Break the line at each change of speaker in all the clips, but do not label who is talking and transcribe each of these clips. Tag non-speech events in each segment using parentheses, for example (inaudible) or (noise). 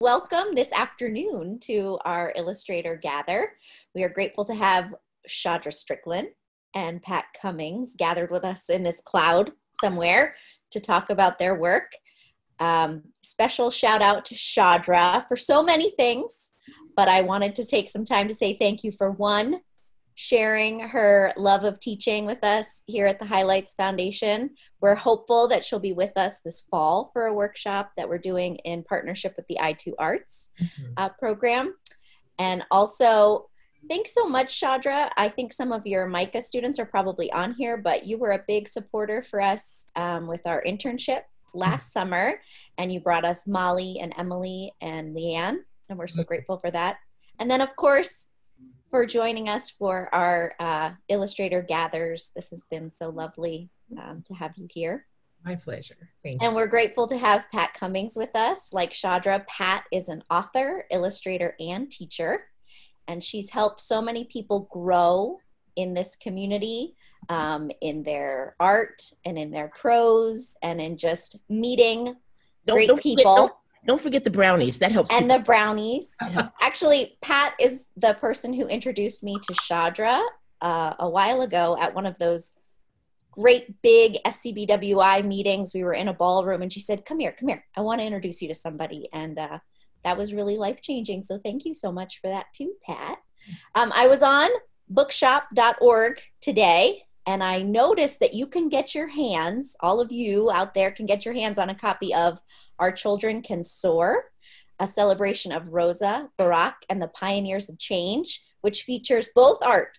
Welcome this afternoon to our Illustrator Gather. We are grateful to have Shadra Strickland and Pat Cummings gathered with us in this cloud somewhere to talk about their work. Um, special shout out to Shadra for so many things, but I wanted to take some time to say thank you for one, sharing her love of teaching with us here at the Highlights Foundation. We're hopeful that she'll be with us this fall for a workshop that we're doing in partnership with the I2 Arts mm-hmm. uh, program. And also, thanks so much, Shadra. I think some of your MICA students are probably on here, but you were a big supporter for us um, with our internship last mm-hmm. summer, and you brought us Molly and Emily and Leanne, and we're so mm-hmm. grateful for that. And then, of course, for joining us for our uh, Illustrator Gathers. This has been so lovely um, to have you here.
My pleasure. Thank
you. And we're grateful to have Pat Cummings with us. Like Shadra, Pat is an author, illustrator, and teacher. And she's helped so many people grow in this community, um, in their art and in their prose and in just meeting don't, great don't people.
Forget, don't forget the brownies. That helps.
And people. the brownies. (laughs) Actually, Pat is the person who introduced me to Shadra uh, a while ago at one of those great big SCBWI meetings. We were in a ballroom and she said, Come here, come here. I want to introduce you to somebody. And uh, that was really life changing. So thank you so much for that, too, Pat. Um, I was on bookshop.org today and I noticed that you can get your hands, all of you out there can get your hands on a copy of Our Children Can Soar, a celebration of Rosa, Barack, and the Pioneers of Change, which features both art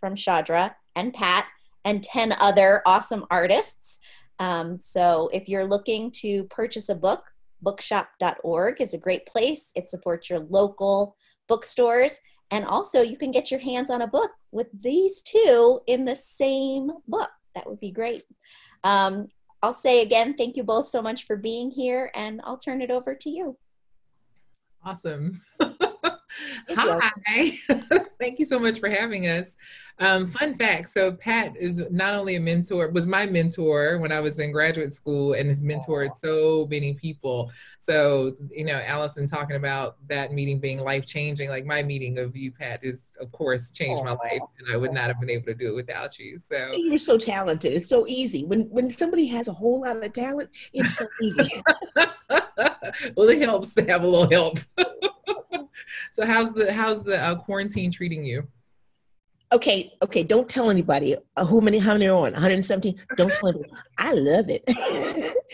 from Shadra and Pat and 10 other awesome artists. Um, so if you're looking to purchase a book, bookshop.org is a great place. It supports your local bookstores and also, you can get your hands on a book with these two in the same book. That would be great. Um, I'll say again, thank you both so much for being here, and I'll turn it over to you.
Awesome. (laughs) Hi. (laughs) Thank you so much for having us. Um, fun fact so, Pat is not only a mentor, was my mentor when I was in graduate school and has mentored so many people. So, you know, Allison talking about that meeting being life changing, like my meeting of you, Pat, is of course changed my life, and I would not have been able to do it without you. So,
you're so talented. It's so easy. When, when somebody has a whole lot of talent, it's so easy. (laughs)
well, it helps to have a little help. (laughs) (laughs) so how's the how's the uh, quarantine treating you?
Okay, okay. Don't tell anybody uh, who many how many are on 117. Don't tell anybody. I love it.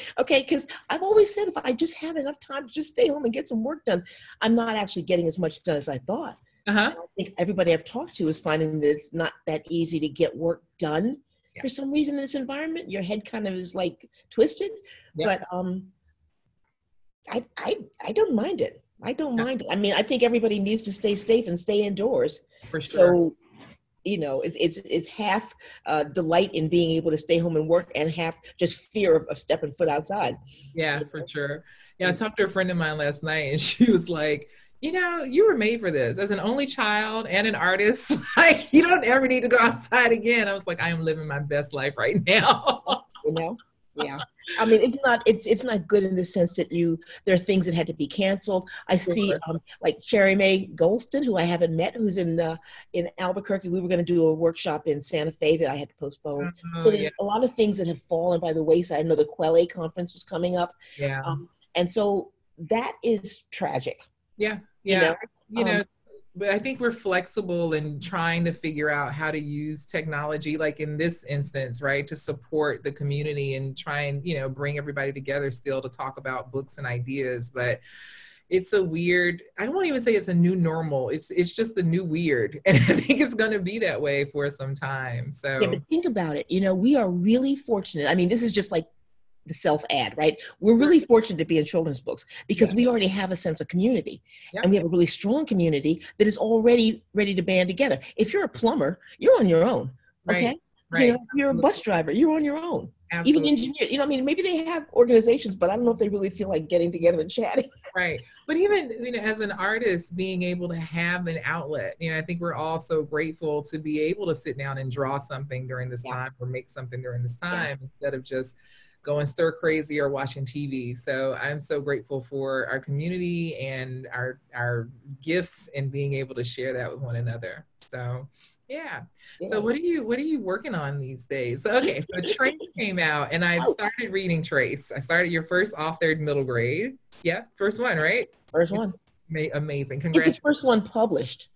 (laughs) okay, because I've always said if I just have enough time to just stay home and get some work done, I'm not actually getting as much done as I thought. Uh-huh. I think everybody I've talked to is finding that it's not that easy to get work done yeah. for some reason in this environment. Your head kind of is like twisted, yeah. but um, I I I don't mind it. I don't mind. I mean, I think everybody needs to stay safe and stay indoors.
For sure. So,
you know, it's it's it's half uh, delight in being able to stay home and work, and half just fear of, of stepping foot outside.
Yeah, for sure. Yeah, I talked to a friend of mine last night, and (laughs) she was like, you know, you were made for this as an only child and an artist. (laughs) Like, you don't ever need to go outside again. I was like, I am living my best life right now. (laughs)
you know, yeah. I mean, it's not it's it's not good in the sense that you there are things that had to be canceled. I see um, like Sherry May Golston, who I haven't met, who's in uh, in Albuquerque. We were going to do a workshop in Santa Fe that I had to postpone. So there's yeah. a lot of things that have fallen by the wayside. I know the Kweli conference was coming up.
Yeah.
Um, and so that is tragic.
Yeah. Yeah. You know, you know um, but I think we're flexible in trying to figure out how to use technology, like in this instance, right, to support the community and try and you know bring everybody together still to talk about books and ideas. But it's a weird. I won't even say it's a new normal. It's it's just the new weird, (laughs) and I think it's going to be that way for some time. So
yeah, but think about it. You know, we are really fortunate. I mean, this is just like the self ad, right? We're really fortunate to be in children's books because yeah. we already have a sense of community yeah. and we have a really strong community that is already ready to band together. If you're a plumber, you're on your own. Okay.
Right.
You know, you're a bus driver, you're on your own. Absolutely. Even engineers, you know, I mean, maybe they have organizations, but I don't know if they really feel like getting together and chatting. (laughs)
Right. But even, you know, as an artist, being able to have an outlet, you know, I think we're all so grateful to be able to sit down and draw something during this yeah. time or make something during this time instead of just going stir crazy or watching TV. So I'm so grateful for our community and our our gifts and being able to share that with one another. So yeah. yeah. So what are you what are you working on these days? Okay, so Trace (laughs) came out and I've oh. started reading Trace. I started your first authored middle grade. Yeah, first one, right?
First one.
Amazing. Congratulations.
It's the first one published.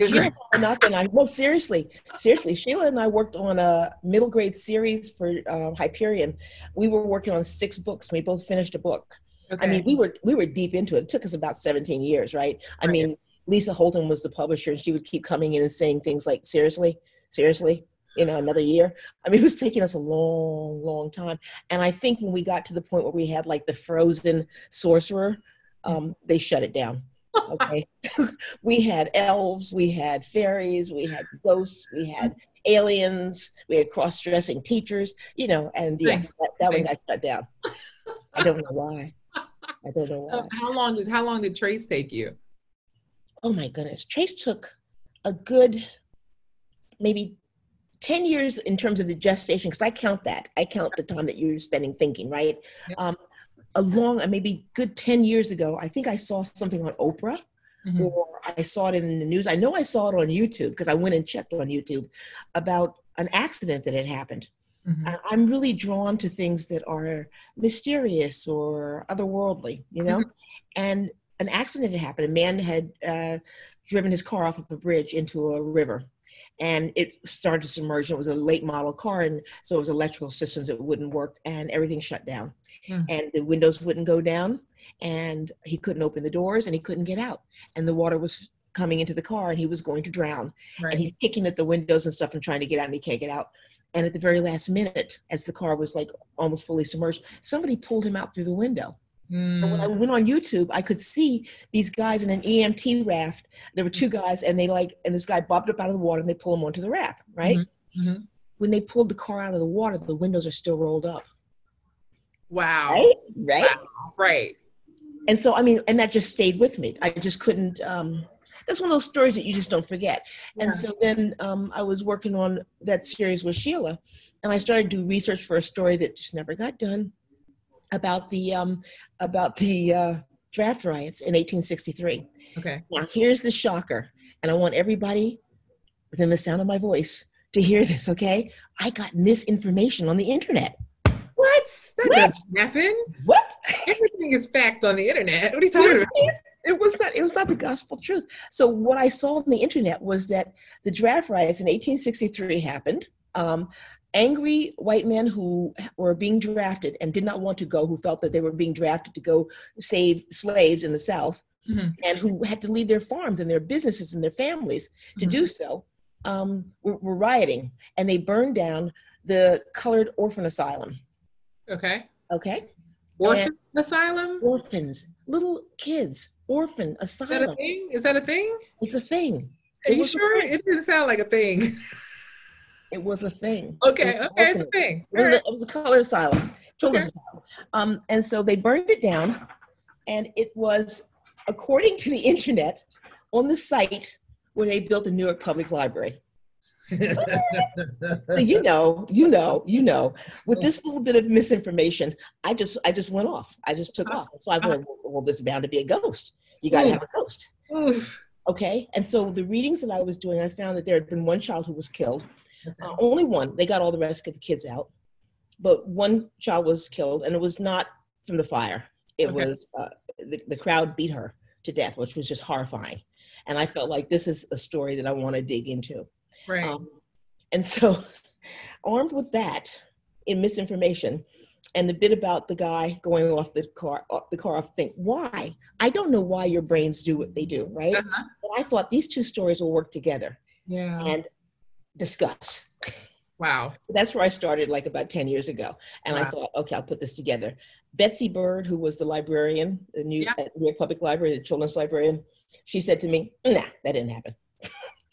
Sheila and I, no, seriously, seriously, Sheila and I worked on a middle grade series for uh, Hyperion. We were working on six books. We both finished a book. Okay. I mean, we were we were deep into it. It took us about 17 years, right? I right. mean, Lisa Holton was the publisher, and she would keep coming in and saying things like, "Seriously, seriously." You know, another year. I mean, it was taking us a long, long time. And I think when we got to the point where we had like the frozen sorcerer, um, they shut it down okay. (laughs) We had elves we had fairies we had ghosts we had aliens we had cross-dressing teachers you know and yes that, that one got shut down. I don't know why. I don't know (laughs) why.
how long did how long did trace take you?
Oh my goodness. Trace took a good maybe 10 years in terms of the gestation because i count that. I count the time that you're spending thinking right? Yep. um, a long, maybe good 10 years ago, I think I saw something on Oprah mm-hmm. or I saw it in the news. I know I saw it on YouTube because I went and checked on YouTube about an accident that had happened. Mm-hmm. I'm really drawn to things that are mysterious or otherworldly, you know? Mm-hmm. And an accident had happened. A man had uh, driven his car off of a bridge into a river and it started to submerge. It was a late model car, and so it was electrical systems that wouldn't work, and everything shut down, mm. and the windows wouldn't go down, and he couldn't open the doors, and he couldn't get out, and the water was coming into the car, and he was going to drown, right. and he's kicking at the windows and stuff and trying to get out, and he can't get out. And at the very last minute, as the car was like almost fully submerged, somebody pulled him out through the window Mm. And when I mm. went on YouTube, I could see these guys in an EMT raft. There were two guys, and they like, and this guy bobbed up out of the water, and they pull him onto the raft. Right. Mm-hmm. Mm-hmm. When they pulled the car out of the water, the windows are still rolled up.
Wow.
Right. Right.
Wow. Right.
And so, I mean, and that just stayed with me. I just couldn't. um that's one of those stories that you just don't forget. Yeah. And so then um, I was working on that series with Sheila, and I started to do research for a story that just never got done about the um, about the uh, draft riots in 1863.
Okay.
Now here's the shocker, and I want everybody within the sound of my voice to hear this. Okay, I got misinformation on the internet.
What? That what? doesn't happen.
What?
Everything is fact on the internet. What are you talking about?
It was not. It was not the gospel truth. So what I saw on the internet was that the draft riots in 1863 happened. Um, angry white men who were being drafted and did not want to go, who felt that they were being drafted to go save slaves in the South, mm-hmm. and who had to leave their farms and their businesses and their families to mm-hmm. do so, um, were, were, rioting. And they burned down the colored orphan asylum.
Okay.
Okay.
Orphan and asylum?
Orphans, little kids, orphan asylum.
Is that a thing? Is that a thing?
It's a thing.
Are it you sure? It didn't sound like a thing. (laughs)
It was a thing.
Okay, okay, it's a thing.
It was, a, it was a color asylum, children's okay. asylum. Um, and so they burned it down, and it was, according to the internet, on the site where they built the New York Public Library. (laughs) so you know, you know, you know. With this little bit of misinformation, I just, I just went off. I just took off. So I went, well, there's bound to be a ghost. You got to have a ghost. Oof. Okay. And so the readings that I was doing, I found that there had been one child who was killed. Uh, only one. They got all the rest of the kids out, but one child was killed, and it was not from the fire. It okay. was uh, the, the crowd beat her to death, which was just horrifying. And I felt like this is a story that I want to dig into.
Right. Um,
and so, (laughs) armed with that, in misinformation, and the bit about the guy going off the car, off the car off think why i don't know why your brains do what they do right uh-huh. but i thought these two stories will work together
yeah
and discuss.
Wow.
That's where I started like about 10 years ago. And wow. I thought, okay, I'll put this together. Betsy Bird, who was the librarian, the New, yeah. New York Public Library, the children's librarian, she said to me, nah, that didn't happen.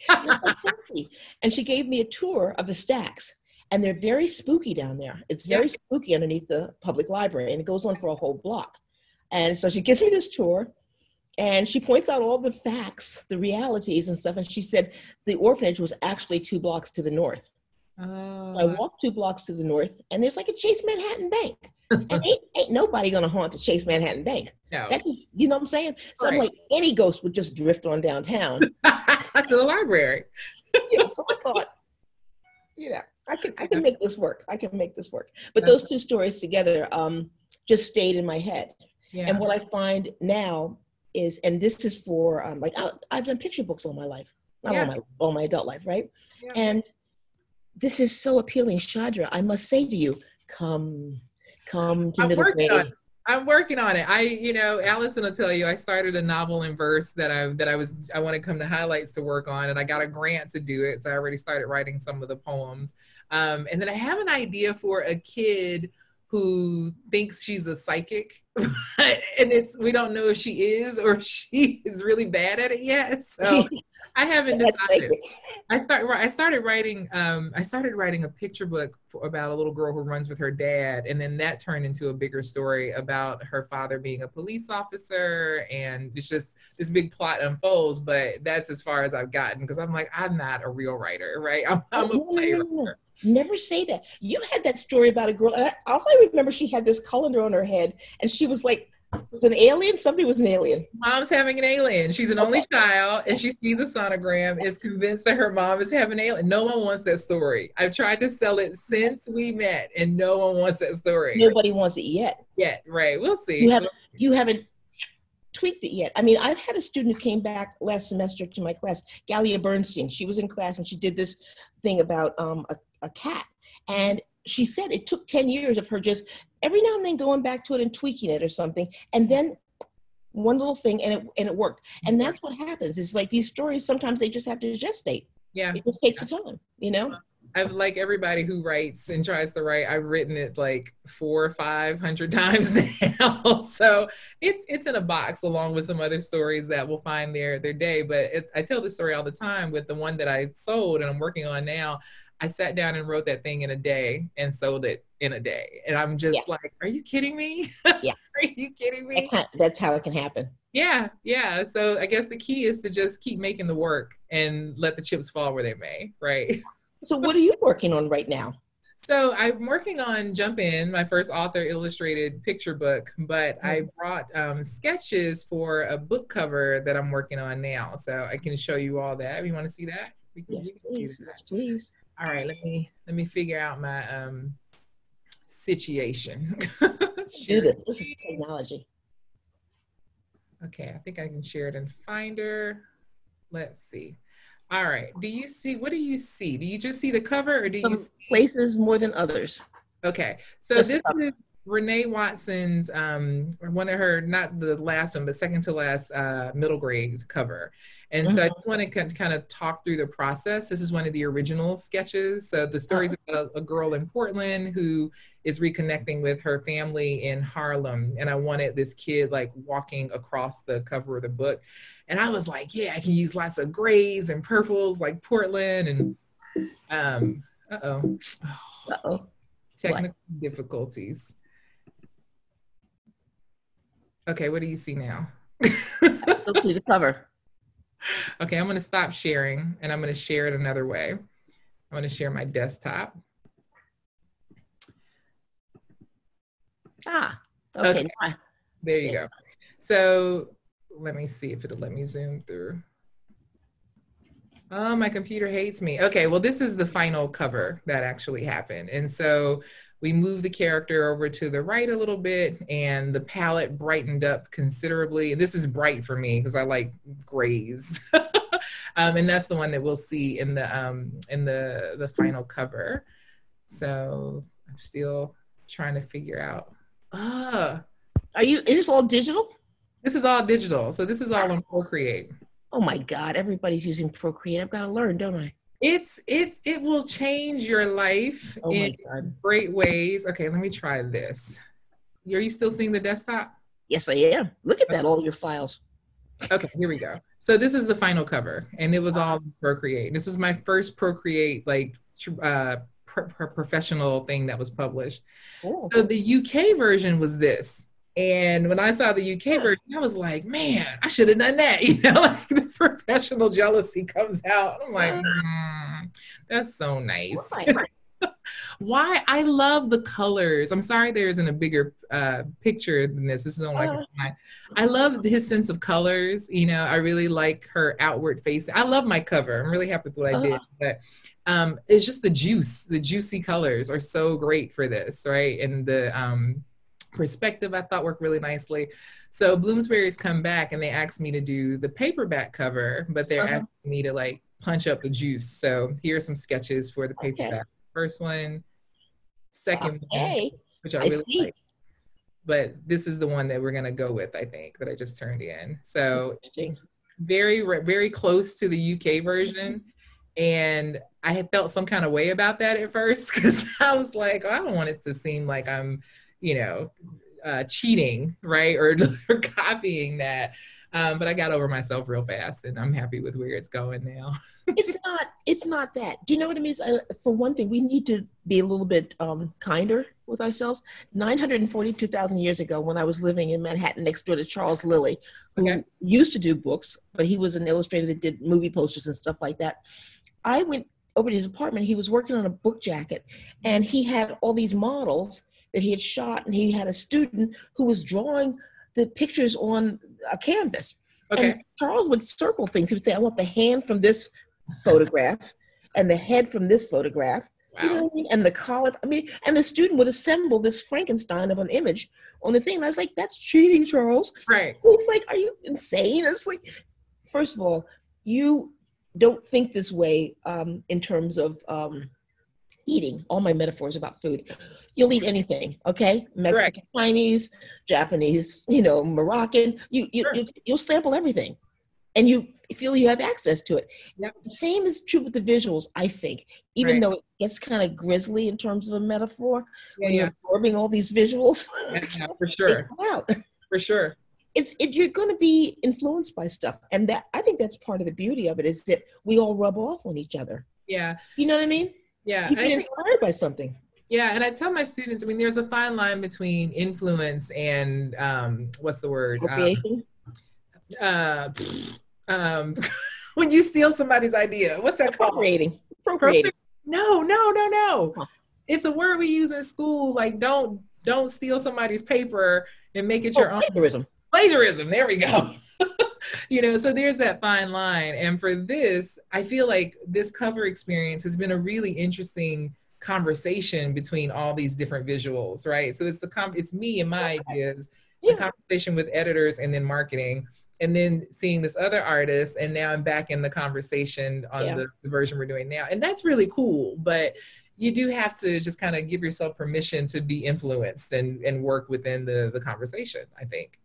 (laughs) and she gave me a tour of the stacks. And they're very spooky down there. It's very yeah. spooky underneath the public library, and it goes on for a whole block. And so she gives me this tour, and she points out all the facts, the realities and stuff. And she said the orphanage was actually two blocks to the north. Uh, I walked two blocks to the north, and there's like a Chase Manhattan Bank. and (laughs) ain't, ain't nobody gonna haunt the Chase Manhattan Bank.
No.
That just, you know what I'm saying? So I'm like, any ghost would just drift on downtown. (laughs)
to the library. (laughs)
Yeah, so I thought, you know, I can I can make this work. I can make this work. But those two stories together um, just stayed in my head.
Yeah.
And what I find now is, and this is for um, like I, I've done picture books all my life, not
Yeah.
all my all my adult life, right?
Yeah.
And this is so appealing, Shadra. I must say to you, come, come to
I'm
middle
working
grade.
on. I'm working on it. I, you know, Allison will tell you, I started a novel in verse that I that I was I want to come to highlights to work on, and I got a grant to do it. So I already started writing some of the poems. Um, and then I have an idea for a kid who thinks she's a psychic, and it's we don't know if she is or (laughs) she is really bad at it yet. So I haven't decided. I start. I started writing. Um, I started writing a picture book for, about a little girl who runs with her dad, and then that turned into a bigger story about her father being a police officer, and it's just this big plot unfolds. But that's as far as I've gotten because I'm like, I'm not a real writer, right? (laughs) I'm, I'm a playwright.
Never say that. You had that story about a girl. and I- All I remember, she had this colander on her head, and she was like, "Was an alien? Somebody was an alien."
Mom's having an alien. She's an only child, and she sees a sonogram. Is convinced that her mom is having an alien. No one wants that story. I've tried to sell it since we met, and no one wants that story.
Nobody wants it yet.
yet, right? We'll see.
You haven't. You haven't tweaked it yet. I mean, I've had a student who came back last semester to my class, Galia Bernstein. She was in class and she did this thing about um, a, a cat, and she said it took ten years of her just every now and then going back to it and tweaking it or something, and then one little thing and it and it worked. And that's what happens. It's like these stories sometimes they just have to gestate.
yeah.
It just takes a time, you know.
I've like everybody who writes and tries to write. I've written it like four or five hundred (laughs) times now, (laughs) so it's it's in a box along with some other stories that will find their their day. But it, I tell this story all the time with the one that I sold and I'm working on now. I sat down and wrote that thing in a day and sold it in a day, and I'm just like, "Are you kidding me?
Yeah. (laughs)
Are you kidding me?"
That's how it can happen.
Yeah, yeah. So I guess the key is to just keep making the work and let the chips fall where they may, right?
So, what are you working on right now? (laughs)
So I'm working on Jump In, my first author illustrated picture book, but I brought um, sketches for a book cover that I'm working on now. So I can show you all that. You want to see that? We can-
Yes,
we can
please.
see that.
Yes, please.
All right, let me let me figure out my um situation.
Do this. This is technology.
Okay, I think I can share it in Finder. Let's see. All right. Do you see? What do you see? Do you just see the cover, or do you see?
places more than others.
Okay, so
Just
this is Renee Watson's um one of her not the last one, but second to last uh, middle grade cover. And so I just want to kind of talk through the process. This is one of the original sketches. So the story's about a, a girl in Portland who is reconnecting with her family in Harlem. And I wanted this kid like walking across the cover of the book. And I was like, yeah, I can use lots of grays and purples like Portland and um uh-oh.
Uh oh.
Technical difficulties. Okay, what do you see now?
Let's see the cover. (laughs)
okay, I'm going to stop sharing and I'm going to share it another way. I'm going to share my desktop.
Ah. Okay.
Okay. There you go. So let me see if it'll let me zoom through. Oh, my computer hates me. Okay, well, this is the final cover that actually happened. And so we moved the character over to the right a little bit, and the palette brightened up considerably. And this is bright for me because I like grays. (laughs) um, and that's the one that we'll see in the um, in the the final cover. So I'm still trying to figure out. Ah,
Are you? Is this all digital?
this is all digital. So this is all on Procreate.
Oh my God! Everybody's using Procreate. I've got to learn, don't I?
It's it it will change your life
Oh
in
God!
great ways. Okay, let me try this. Are you still seeing the desktop?
Yes, I am. Look at that. All your files.
Okay, here we go. So this is the final cover, and it was all Procreate. This is my first Procreate like uh, pro- pro- professional thing that was published.
Cool.
So the UK version was this. And when I saw the UK version, I was like, man, I should have done that. (laughs) You know, like the professional jealousy comes out. I'm like, mm, that's so nice. (laughs) Why? I love the colors. I'm sorry there isn't a bigger uh, picture than this. This is only uh, I love his sense of colors. You know, I really like her outward face. I love my cover. I'm really happy with what I did. Uh-huh. But um, it's just the juice, the juicy colors are so great for this, right? And the um, perspective I thought worked really nicely. So Bloomsbury's come back and they asked me to do the paperback cover, but they're uh-huh. asking me to like punch up the juice. So here are some sketches for the paperback. Okay. First one, second okay. one, which I, I really see. like. But this is the one that we're gonna go with, I think, that I just turned in. So very, very close to the UK version. And I had felt some kind of way about that at first (laughs) because I was like, oh, I don't want it to seem like I'm, you know, uh, cheating, right? Or, (laughs) or copying that. Um, but I got over myself real fast, and I'm happy with where it's going now. (laughs)
it's not. It's not that. Do you know what it means? I, for one thing, we need to be a little bit um, kinder with ourselves. 942,000 years ago, when I was living in Manhattan next door to Charles Lilly, who okay. used to do books, but he was an illustrator that did movie posters and stuff like that. I went over to his apartment. He was working on a book jacket, and he had all these models that he had shot, and he had a student who was drawing the pictures on a canvas. Okay. And Charles would circle things. He would say, I want the hand from this photograph and the head from this photograph. Wow. You know what I mean? And the collar. I mean, and the student would assemble this Frankenstein of an image on the thing. And I was like, that's cheating, Charles.
Right.
He's like, are you insane? I was like, first of all, you don't think this way um, in terms of um, eating. All my metaphors about food you'll eat anything, okay? Mexican, Correct. Chinese, Japanese, you know, Moroccan. You you, sure. you you'll sample everything, and you feel you have access to it. Yep. The same is true with the visuals, I think. Even right. though it gets kind of grisly in terms of a metaphor, yeah, when yeah. you're absorbing all these visuals.
Yeah, yeah (laughs) for sure. Wow, (laughs) For sure.
It's it, you're going to be influenced by stuff, and that I think that's part of the beauty of it is that we all rub off on each other.
Yeah.
You know what I mean?
Yeah.
Get inspired by something.
Yeah, and I tell my students, I mean, there's a fine line between influence and um, what's the word? Um, uh, um, (laughs) when you steal somebody's idea, what's that called?
Appropriating. Appropriating.
No, no, no, no. It's a word we use in school. Like, don't don't steal somebody's paper and make it oh, your own.
Plagiarism.
Plagiarism. There we go. (laughs) you know, so there's that fine line. And for this, I feel like this cover experience has been a really interesting conversation between all these different visuals, right? So it's the com- it's me and my ideas, yeah. the conversation with editors and then marketing, and then seeing this other artist, and now I'm back in the conversation on yeah. the, the version we're doing now, and that's really cool. But you do have to just kind of give yourself permission to be influenced and and work within the the conversation. I think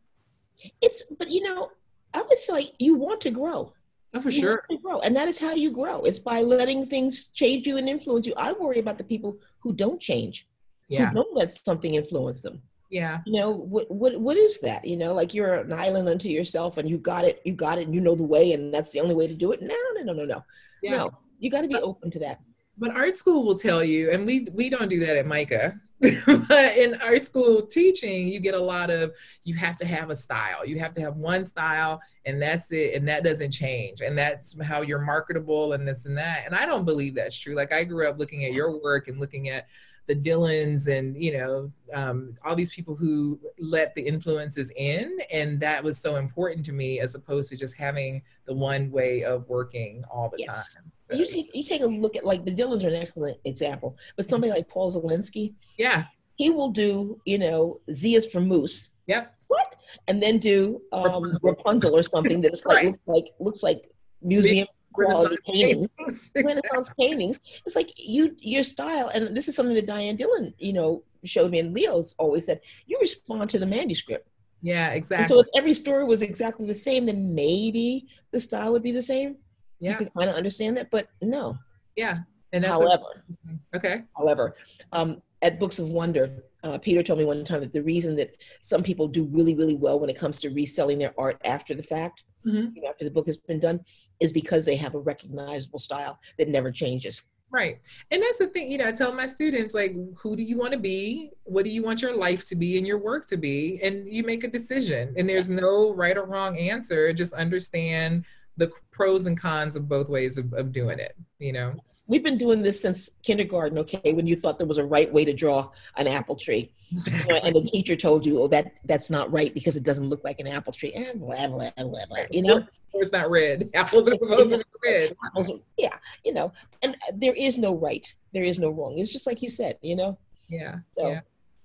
it's, but you know, I always feel like you want to grow.
Oh, for you sure.
Grow. And that is how you grow. It's by letting things change you and influence you. I worry about the people who don't change, yeah. who don't let something influence them.
Yeah.
You know, what what what is that? You know, like you're an island unto yourself and you got it, you got it, and you know the way, and that's the only way to do it. No, no, no, no, no. Yeah. No. You gotta be open to that.
But art school will tell you, and we we don't do that at MICA. (laughs) but in art school teaching, you get a lot of you have to have a style. You have to have one style, and that's it, and that doesn't change. And that's how you're marketable and this and that. And I don't believe that's true. Like I grew up looking at your work and looking at the Dillons and you know um, all these people who let the influences in, and that was so important to me as opposed to just having the one way of working all the yes. time.
So. You take you take a look at like the Dillons are an excellent example, but somebody like Paul Zelinsky,
yeah,
he will do you know Z is for Moose.
Yep.
What? And then do um, Rapunzel. Rapunzel or something that's like right. looks like looks like museum quality paintings, exactly. (laughs) Renaissance paintings. It's like you your style, and this is something that Diane Dillon, you know, showed me, and Leo's always said, you respond to the manuscript.
Yeah, exactly.
And so if every story was exactly the same, then maybe the style would be the same. Yeah. You could kind of understand that, but no.
Yeah.
And that's however,
okay.
However, um, at Books of Wonder, uh, Peter told me one time that the reason that some people do really, really well when it comes to reselling their art after the fact, mm-hmm. you know, after the book has been done, is because they have a recognizable style that never changes.
Right. And that's the thing, you know, I tell my students, like, who do you want to be? What do you want your life to be and your work to be? And you make a decision. And there's no right or wrong answer. Just understand the pros and cons of both ways of, of doing it you know?
We've been doing this since kindergarten okay when you thought there was a right way to draw an apple tree. Exactly. you know, and the teacher told you oh that that's not right because it doesn't look like an apple tree. And blah blah blah blah you know?
It's not red. Apples are supposed to be red. (laughs) Apples,
yeah you know and there is no right. There is no wrong. It's just like you said you know?
Yeah so, yeah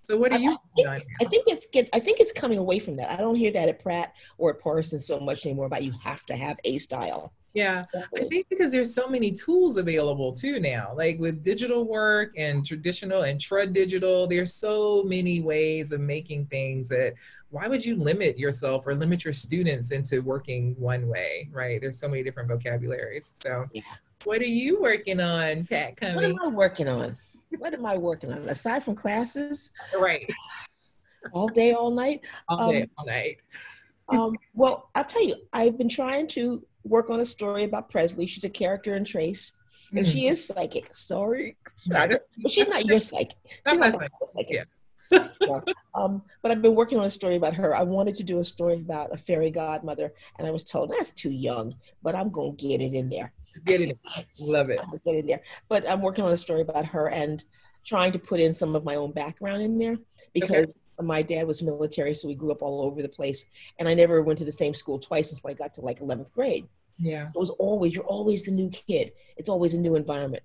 so what do you?
I think, I think, it's get. I think it's coming away from that. I don't hear that at Pratt or at Parsons so much anymore about you have to have a style.
Yeah, I think because there's so many tools available too now, like with digital work and traditional and trad digital. There's so many ways of making things that why would you limit yourself or limit your students into working one way, right? There's so many different vocabularies. So, yeah. what are you working on, Pat? Coming?
What am I working on? What am I working on aside from classes?
Right.
All day, all night.
All day, um, all night.
um, well, I'll tell you, I've been trying to work on a story about Presley. She's a character in Trace, and mm she is psychic. Sorry, but she's not your psychic. She's not my psychic. Yeah. yeah. Um, but I've been working on a story about her. I wanted to do a story about a fairy godmother, and I was told that's too young, but I'm gonna get it in there.
Get it. Love it.
Get in there. But I'm working on a story about her and trying to put in some of my own background in there because okay. my dad was military, so we grew up all over the place. And I never went to the same school twice until I got to like 11th grade.
Yeah.
So it was always, you're always the new kid. It's always a new environment.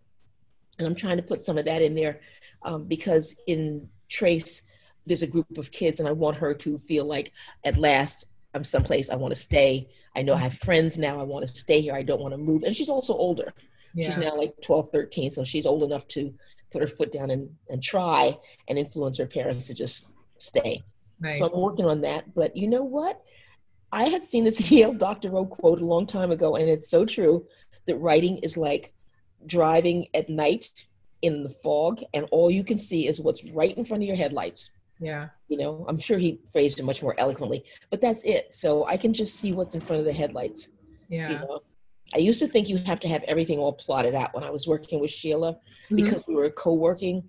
And I'm trying to put some of that in there um, because in Trace, there's a group of kids, and I want her to feel like at last I'm someplace I want to stay. I know I have friends now. I want to stay here. I don't want to move. And she's also older. Yeah. She's now like 12, 13. So she's old enough to put her foot down and, and try and influence her parents to just stay. Nice. So I'm working on that. But you know what? I had seen this (laughs) E.L. Doctorow quote a long time ago, and it's so true that writing is like driving at night in the fog, and all you can see is what's right in front of your headlights.
Yeah.
You know, I'm sure he phrased it much more eloquently, but that's it. So I can just see what's in front of the headlights.
Yeah.
You know? I used to think you have to have everything all plotted out when I was working with Sheila mm-hmm. because we were co-working.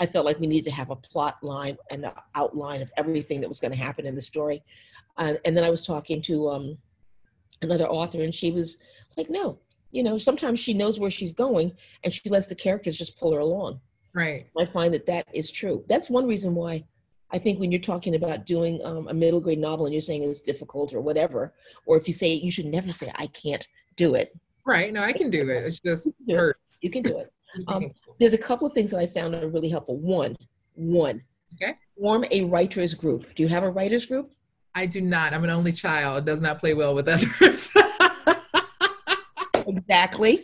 I felt like we needed to have a plot line and an outline of everything that was going to happen in the story. Uh, and then I was talking to um, another author, and she was like, "No, you know, sometimes she knows where she's going, and she lets the characters just pull her along."
Right.
I find that that is true. That's one reason why I think when you're talking about doing um, a middle grade novel and you're saying it's difficult or whatever, or if you say you should never say I can't do it.
Right. No, I can do it. It just
you
hurts.
You can do it. (laughs) Um, there's a couple of things that I found that are really helpful. One, one.
Okay.
Form a writers group. Do you have a writers group?
I do not. I'm an only child. It does not play well with others. (laughs)
exactly.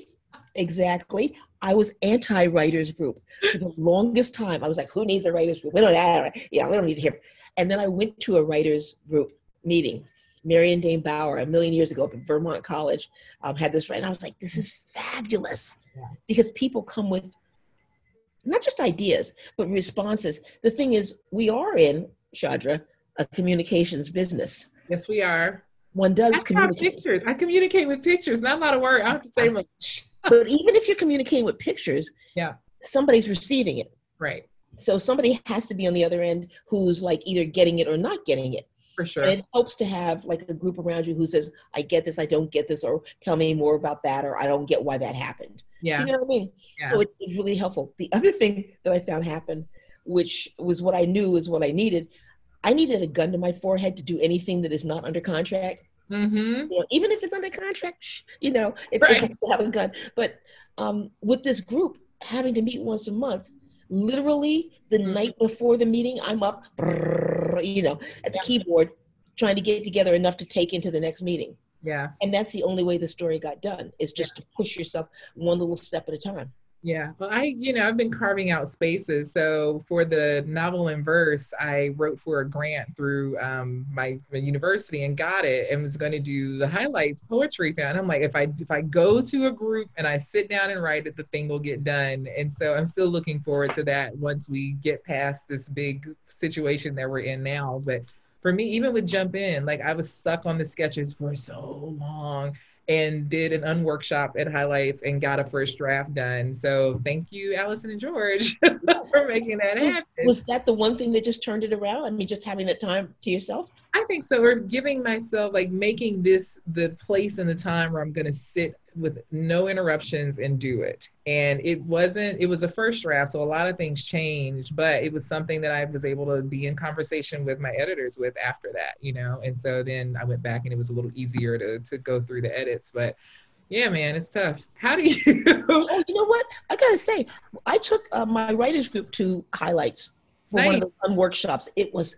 Exactly. I was anti-writers group for the longest time. I was like, who needs a writers group? We don't have, yeah, we don't need to hear. And then I went to a writers group meeting. Marion Dane Bauer, a million years ago up at Vermont College, um, had this right. And I was like, this is fabulous because people come with not just ideas, but responses. The thing is, we are in, Shadra, a communications business.
Yes, we are.
One does I communicate.
pictures. I communicate with pictures, not a lot of words. I don't have to say much
but even if you're communicating with pictures,
yeah,
somebody's receiving it.
Right.
So somebody has to be on the other end who's like either getting it or not getting it.
For sure.
And it helps to have like a group around you who says, I get this, I don't get this, or tell me more about that, or I don't get why that happened.
Yeah.
you know what I mean? So it's, it's really helpful. The other thing that I found happened, which was what I knew is what I needed, I needed a gun to my forehead to do anything that is not under contract.
Mm-hmm.
You know, even if it's under contract, you know, it, right. it have a gun. But um, with this group having to meet once a month, literally the mm-hmm. night before the meeting, I'm up, you know, at the yeah. keyboard trying to get together enough to take into the next meeting.
Yeah.
And that's the only way the story got done is just yeah. to push yourself one little step at a time.
Yeah, well, I, you know, I've been carving out spaces. So for the novel in verse, I wrote for a grant through um, my, my university and got it, and was going to do the highlights poetry found. I'm like, if I if I go to a group and I sit down and write it, the thing will get done. And so I'm still looking forward to that once we get past this big situation that we're in now. But for me, even with Jump In, like I was stuck on the sketches for so long and did an unworkshop at highlights and got a first draft done. So thank you allison and george (laughs) for making that happen.
was that the one thing that just turned it around? I mean just having that time to yourself?
I think so. Or giving myself like making this the place and the time where i'm going to sit with no interruptions and do it. And it wasn't, it was a first draft, so a lot of things changed, but it was something that I was able to be in conversation with my editors with after that, you know? And so then I went back and it was a little easier to, to go through the edits. But yeah, man, it's tough. How do you? (laughs)
oh, you know what? I gotta say, I took uh, my writers group to highlights for nice. one of the fun workshops. It was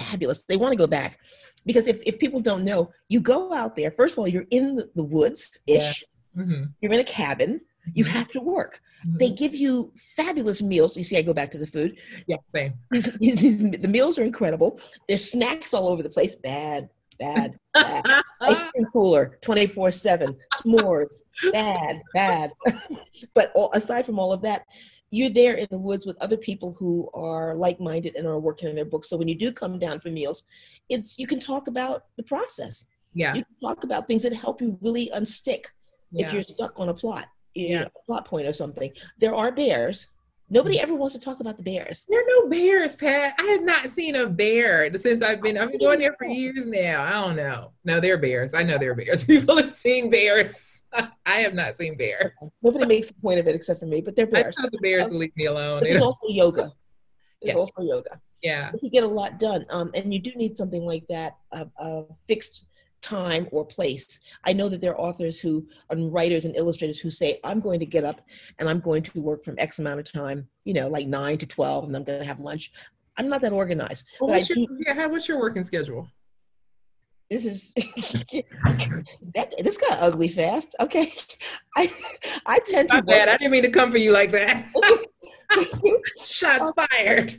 fabulous. They want to go back because if, if people don't know, you go out there, first of all, you're in the, the woods ish, yeah. mm-hmm. you're in a cabin, you mm-hmm. have to work. Mm-hmm. They give you fabulous meals. You see, I go back to the food.
Yeah, same. (laughs)
These, these, the meals are incredible. There's snacks all over the place. Bad, bad, bad. (laughs) Ice cream cooler, 24 7. S'mores, bad, bad. (laughs) but all, aside from all of that, you're there in the woods with other people who are like-minded and are working on their books. So when you do come down for meals, it's you can talk about the process.
Yeah.
You can talk about things that help you really unstick yeah. if you're stuck on a plot, yeah. Know, a plot point or something. There are bears. Nobody mm. ever wants to talk about the bears.
There are no bears, Pat. I have not seen a bear since I've been. I've been going there for years now. I don't know. No, they're bears. I know they're bears. (laughs) People have seen bears. (laughs) I have not seen bears.
Nobody makes a point of it except for me, but they're bears.
I tell the bears to leave me alone.
There's also yoga. There's
yes.
also yoga.
Yeah.
You get a lot done. Um, and you do need something like that, a, a fixed time or place. I know that there are authors who, and writers and illustrators who say, I'm going to get up and I'm going to work from X amount of time, you know, like nine to 12, and I'm going to have lunch. I'm not that organized.
Well, what's, your, do, yeah, how, what's your working schedule?
This is (laughs) that, this got ugly fast. Okay, (laughs) I I tend to.
Bad. I didn't mean to come for you like that. (laughs) Shots fired.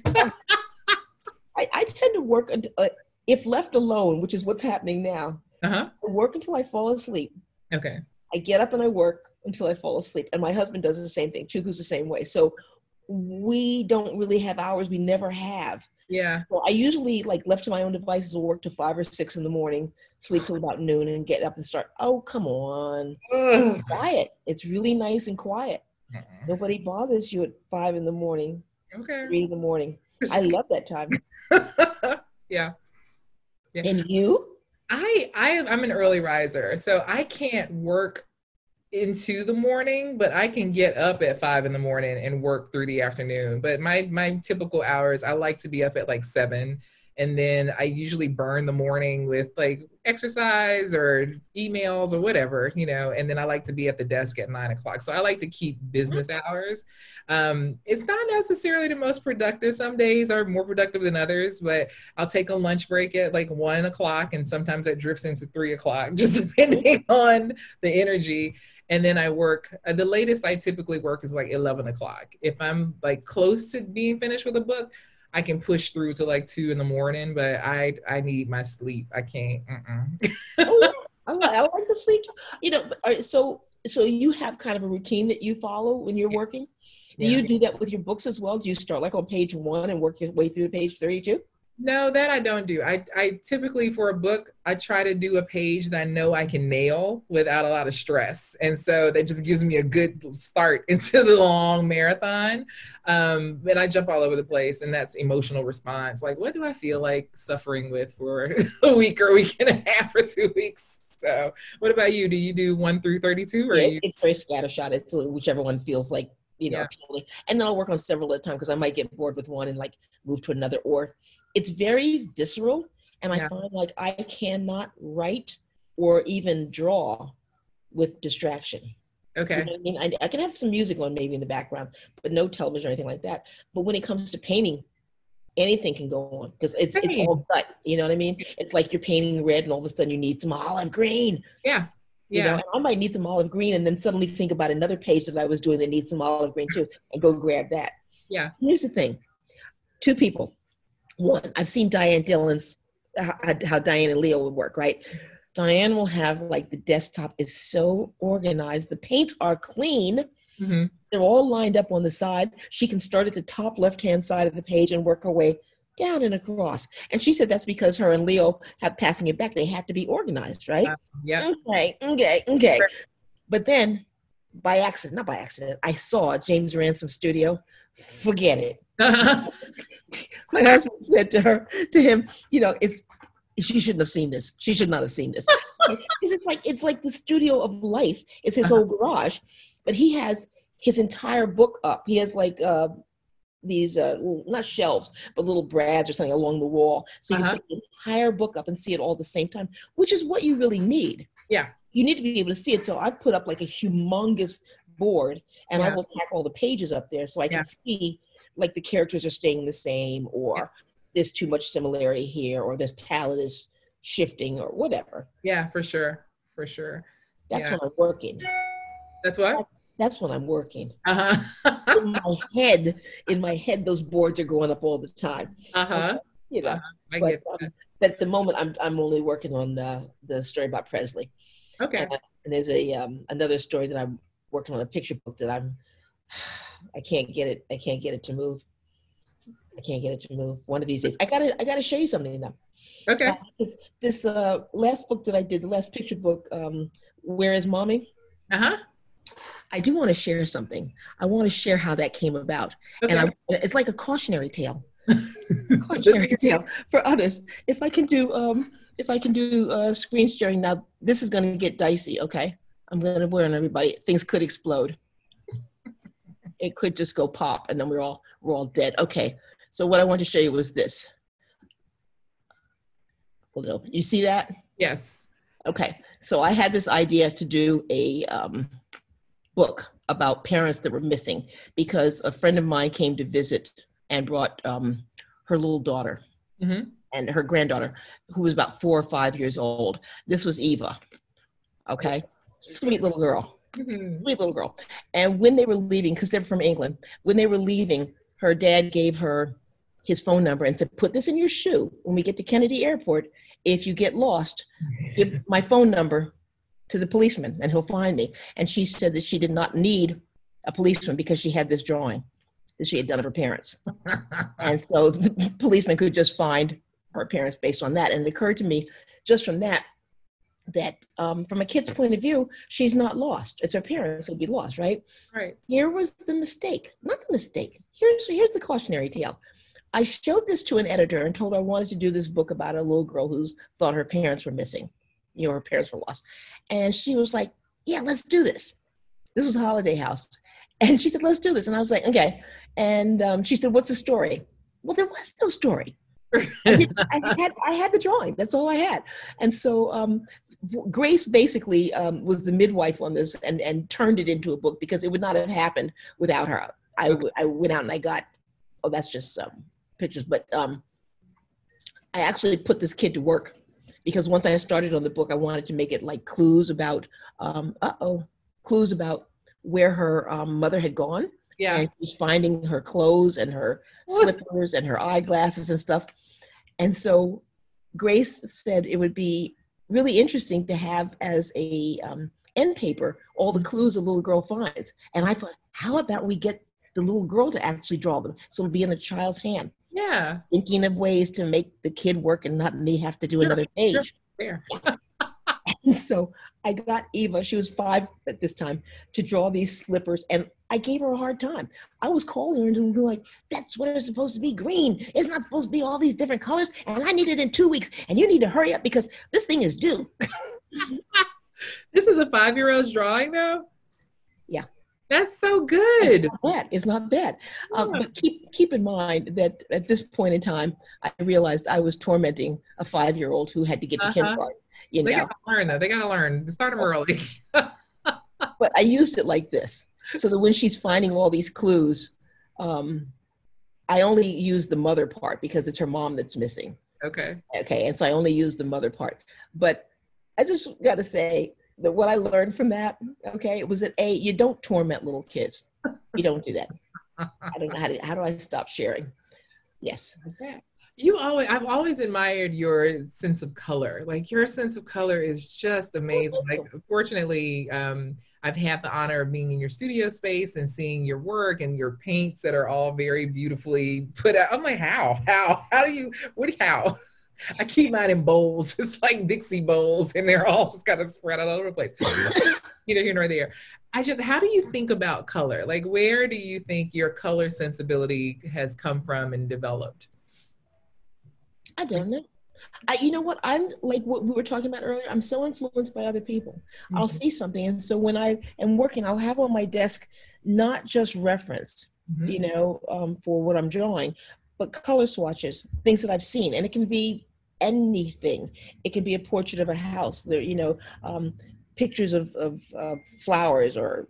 I, I tend to work uh, if left alone, which is what's happening now.
Uh-huh.
I work until I fall asleep.
Okay.
I get up and I work until I fall asleep, and my husband does the same thing. Chuku's the same way. So we don't really have hours. We never have.
Yeah.
Well, I usually like left to my own devices will work to five or six in the morning, sleep till about noon, and get up and start. Oh, come on, quiet. It's really nice and quiet. Nobody bothers you at five in the morning.
Okay.
Three in the morning. I (laughs) love that time. (laughs)
yeah.
yeah. And you?
I I I'm an early riser, so I can't work into the morning, but I can get up at five in the morning and work through the afternoon. But my my typical hours, I like to be up at like seven, and then I usually burn the morning with like exercise or emails or whatever, you know. And then I like to be at the desk at nine o'clock. So I like to keep business hours. Um, it's not necessarily the most productive. Some days are more productive than others, but I'll take a lunch break at like one o'clock, and sometimes it drifts into three o'clock, (laughs) just depending on the energy and then I work. Uh, the latest I typically work is like eleven o'clock. If I'm like close to being finished with a book, I can push through to like two in the morning. But I I need my sleep. I can't.
oh, yeah. (laughs) I, like, I like the sleep. You know, so so you have kind of a routine that you follow when you're working. Do yeah. you do that with your books as well? Do you start like on page one and work your way through to page thirty-two?
No, that I don't do. I, I typically for a book, I try to do a page that I know I can nail without a lot of stress. And so that just gives me a good start (laughs) into the long marathon. Um, and I jump all over the place and that's emotional response. Like, what do I feel like suffering with for (laughs) a week or a week and a half or two weeks? So what about you? Do you do one through 32 or
yeah,
you-
it's very scattershot. It's whichever one feels like you know, yeah. and then I'll work on several at a time because I might get bored with one and like move to another. Or it's very visceral and i find like i cannot write or even draw with distraction
okay
you know I mean I, I, can have some music on maybe in the background but no television or anything like that but when it comes to painting anything can go on because it's it's all gut you know what i mean it's like you're painting red and all of a sudden you need some olive green
yeah
yeah. You know, I might need some olive green and then suddenly think about another page that I was doing that needs some olive green too and go grab that.
Yeah.
Here's the thing. Two people one, I've seen Diane Dillon's how, how Diane and Leo would work, right? Diane will have like the desktop is so organized. The paints are clean. Mm-hmm. They're all lined up on the side. She can start at the top left hand side of the page and work her way down and across. And she said that's because her and Leo have passing it back. They had to be organized, right? Uh,
yeah.
Okay, okay, okay. Sure. But then by accident, not by accident, I saw James Ransome studio. Forget it. (laughs) My husband said to her, to him, you know, it's she shouldn't have seen this. She should not have seen this. (laughs) Because it's like it's like the studio of life. It's his uh-huh. whole garage. But he has his entire book up. He has like uh, these uh, not shelves, but little brads or something along the wall, so you uh-huh. can put the entire book up and see it all at the same time, which is what you really need.
Yeah,
you need to be able to see it. So I've put up like a humongous board, and yeah. I will tack all the pages up there so I can yeah. see like the characters are staying the same, or yeah. there's too much similarity here, or this palette is shifting, or whatever.
Yeah, for sure, for sure.
That's when I'm working.
That's what
that's when I'm working. Uh-huh. in my head, in my head, those boards are going up all the time.
Uh-huh.
You know, uh-huh. but, um, but, at the moment, I'm I'm only working on uh, the story about Presley.
Okay.
And, and there's a um, another story that I'm working on a picture book that I'm I can't get it I can't get it to move. I can't get it to move. One of these days, I gotta I gotta show you something now.
Okay. Uh,
this this uh, last book that I did, the last picture book, um, Where is Mommy?
Uh huh
I do want to share something. I want to share how that came about. Okay. And I, it's like a cautionary tale. (laughs) cautionary tale for others. If I can do, um, if I can do uh, screen sharing now, this is going to get dicey. Okay, I'm going to warn everybody. Things could explode. It could just go pop, and then we're all we're all dead. Okay. So what I want to show you was this. Hold You see that?
Yes.
Okay. So I had this idea to do a um, book about parents that were missing because a friend of mine came to visit and brought um, her little daughter mm-hmm. and her granddaughter, who was about four or five years old. This was Eva. Okay, sweet little girl, mm-hmm. sweet little girl. And when they were leaving, because they're from England, when they were leaving, her dad gave her his phone number and said, "Put this in your shoe when we get to Kennedy Airport. If you get lost, give (laughs) my phone number to the policeman and he'll find me. And she said that she did not need a policeman because she had this drawing that she had done of her parents. (laughs) and so the policeman could just find her parents based on that. And it occurred to me just from that that um, from a kid's point of view, she's not lost. It's her parents who'd be lost, right?
Right.
Here was the mistake. Not the mistake. Here's here's the cautionary tale. I showed this to an editor and told her I wanted to do this book about a little girl who thought her parents were missing you know, her parents were lost. And she was like, yeah, let's do this. This was Holiday House. And she said, let's do this. And I was like, okay. And um, she said, what's the story? Well, there was no story. (laughs) I, did, I, had, I had the drawing. That's all I had. And so um, Grace basically um, was the midwife on this and, and turned it into a book because it would not have happened without her. I, I went out and I got, oh, that's just um, pictures, but um, I actually put this kid to work because once I started on the book, I wanted to make it like clues about, um, uh oh, clues about where her um, mother had gone.
Yeah.
And she's finding her clothes and her slippers and her eyeglasses and stuff. And so Grace said it would be really interesting to have as a um, end paper all the mm-hmm. clues a little girl finds. And I thought, how about we get the little girl to actually draw them? So it'll be in the child's hand.
Yeah.
Thinking of ways to make the kid work and not me have to do sure, another page.
Sure. (laughs)
and (laughs) so I got Eva, she was five at this time, to draw these slippers. And I gave her a hard time. I was calling her and like, that's what it's supposed to be green. It's not supposed to be all these different colors. And I need it in two weeks. And you need to hurry up because this thing is due. (laughs) (laughs)
this is a five year old's drawing though?
Yeah.
That's so good.
It's not bad. It's not bad. Um, but keep keep in mind that at this point in time, I realized I was tormenting a five year old who had to get to uh-huh. kindergarten. You
they
know,
gotta learn though. They gotta learn. Start them early. (laughs)
but I used it like this, so that when she's finding all these clues, um, I only use the mother part because it's her mom that's missing.
Okay.
Okay, and so I only use the mother part. But I just got to say, the, what I learned from that, okay, it was that A, you don't torment little kids. You don't do that. I don't know how to, how do I stop sharing? Yes.
Okay. You always, I've always admired your sense of color. Like your sense of color is just amazing. Like, fortunately, um, I've had the honor of being in your studio space and seeing your work and your paints that are all very beautifully put out. I'm like, how, how, how do you, what, how? I keep mine in bowls. (laughs) It's like Dixie bowls, and they're all just kind of spread all over the place. (coughs) Neither here nor there. I just, how do you think about color? Like, where do you think your color sensibility has come from and developed?
I don't know. I, you know what? I'm like what we were talking about earlier. I'm so influenced by other people. Mm-hmm. I'll see something, and so when I am working, I'll have on my desk not just reference, mm-hmm. you know, um, for what I'm drawing, but color swatches, things that I've seen, and it can be anything. It can be a portrait of a house. There, you know, um, pictures of, of uh, flowers or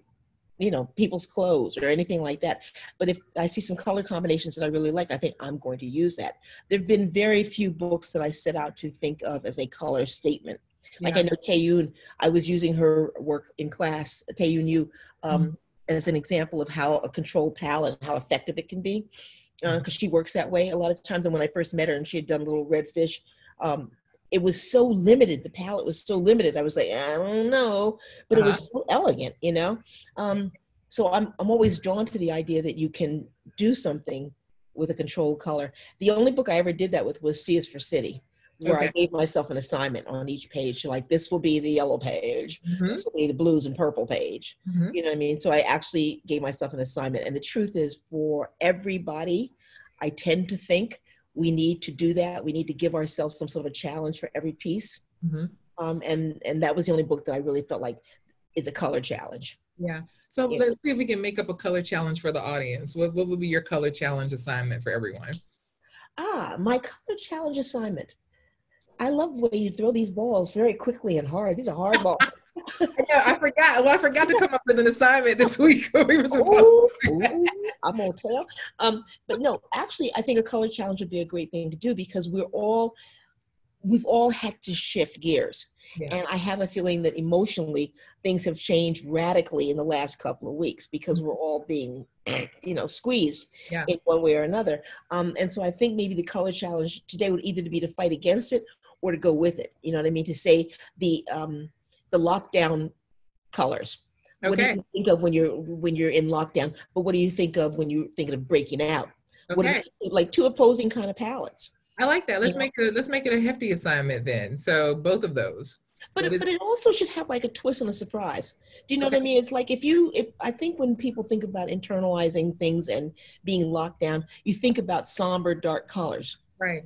you know people's clothes or anything like that but if i see some color combinations that i really like i think i'm going to use that there have been very few books that i set out to think of as a color statement yeah. like i know Taeeun, i was using her work in class Taeeun Yoo um, mm-hmm. as an example of how a controlled palette how effective it can be because uh, she works that way a lot of times and when i first met her and she had done little red fish um, it was so limited. The palette was so limited. I was like, I don't know, but uh-huh. it was uh-huh. so elegant, you know. Um, so I'm I'm always drawn to the idea that you can do something with a controlled color. The only book I ever did that with was C is for City, where okay. I gave myself an assignment on each page. So like this will be the yellow page, mm-hmm. this will be the blues and purple page. Mm-hmm. You know what I mean? So I actually gave myself an assignment. And the truth is, for everybody, I tend to think we need to do that. We need to give ourselves some sort of a challenge for every piece. Mm-hmm. Um, and and that was the only book that I really felt like is a color challenge.
Yeah. So yeah. let's see if we can make up a color challenge for the audience. What what would be your color challenge assignment for everyone?
Ah, my color challenge assignment. I love the way you throw these balls very quickly and hard. These are hard balls. (laughs)
I, know, I forgot. Well, I forgot to come up with an assignment this week. (laughs) we were supposed ooh, to.
Ooh, I'm gonna tell. Um, but no, actually, I think a color challenge would be a great thing to do because we're all, we've all had to shift gears, yeah. and I have a feeling that emotionally things have changed radically in the last couple of weeks because we're all being, (clears throat) you know, squeezed yeah. in one way or another. Um, and so I think maybe the color challenge today would either be to fight against it or to go with it. You know what I mean? To say the um, the lockdown colors. Okay. What do you think of when you're when you're in lockdown? But what do you think of when you're thinking of breaking out? Okay. What you, like two opposing kind of palettes.
I like that. Let's you make know? it let's make it a hefty assignment then. So both of those.
But, it, but it also should have like a twist and a surprise. Do you know okay. what I mean? It's like if you, if I think when people think about internalizing things and being locked down, you think about somber, dark colors.
Right.